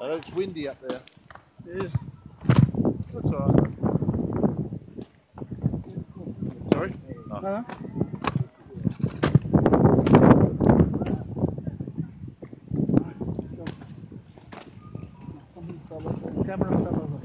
Uh, it's windy up there. It is. That's alright. Sorry? No. Camera.